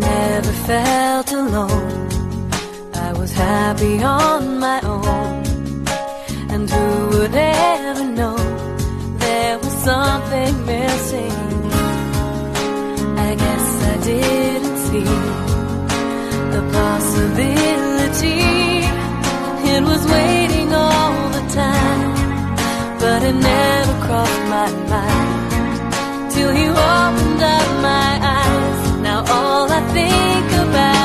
never felt alone. I was happy on my own. And who would ever know there was something missing? I guess I didn't see the possibility. It was waiting all the time, but it never crossed my mind till you opened up think about